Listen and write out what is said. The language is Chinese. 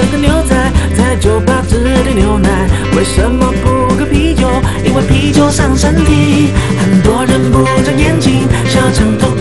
穿个牛仔，在酒吧只点牛奶，为什么不喝啤酒？因为啤酒伤身体。很多人不长眼睛，嚣张都。